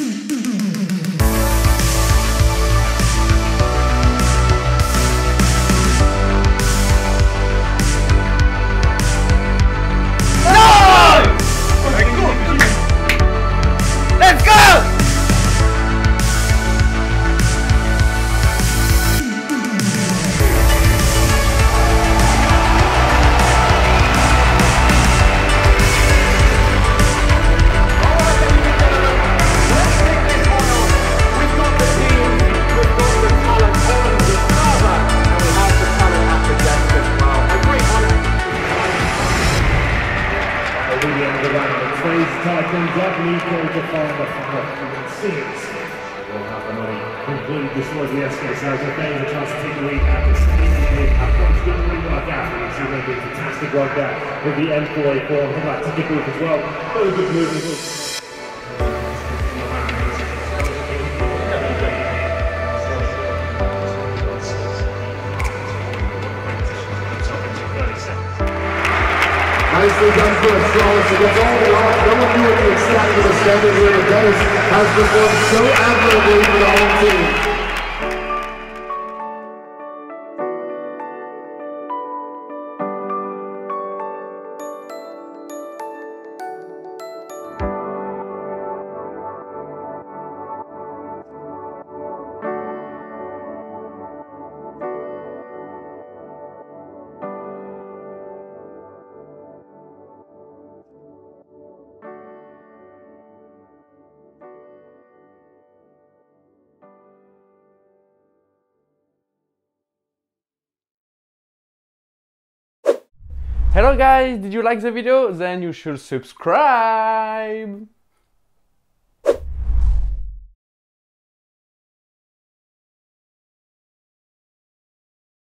Mm-hmm. Can definitely go to find the final scenes. Will have the money completely destroyed the SK South. So there's a chance to take the lead at the speed. Approach didn't really work out. And you see they did fantastic work there with the M4A4 and that ticket booth as well. Very good movement. Nicely done for Astralis against all the odds. No one knew what to expect with a standard here, Dennis has performed so admirably for the home team. Hello guys, did you like the video? Then you should subscribe!